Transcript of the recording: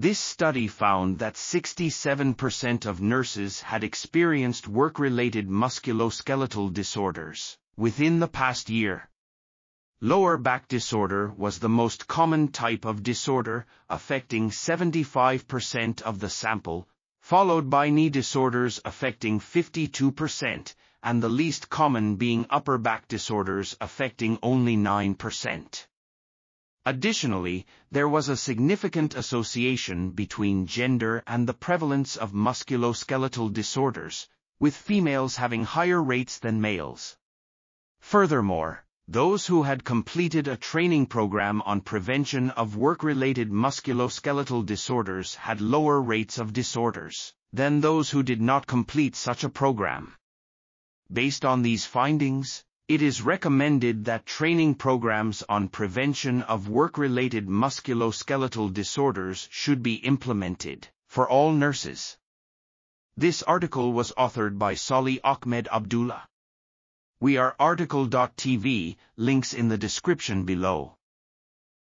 This study found that 67% of nurses had experienced work-related musculoskeletal disorders within the past year. Lower back disorder was the most common type of disorder, affecting 75% of the sample, followed by knee disorders affecting 52%, and the least common being upper back disorders affecting only 9%. Additionally, there was a significant association between gender and the prevalence of musculoskeletal disorders, with females having higher rates than males. Furthermore, those who had completed a training program on prevention of work-related musculoskeletal disorders had lower rates of disorders than those who did not complete such a program. Based on these findings, it is recommended that training programs on prevention of work-related musculoskeletal disorders should be implemented for all nurses. This article was authored by Salih Ahmed Abdulla. We are RTCL.TV, links in the description below.